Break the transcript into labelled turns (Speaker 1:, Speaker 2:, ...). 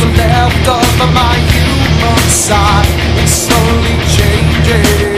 Speaker 1: what's left of my human side is slowly changing.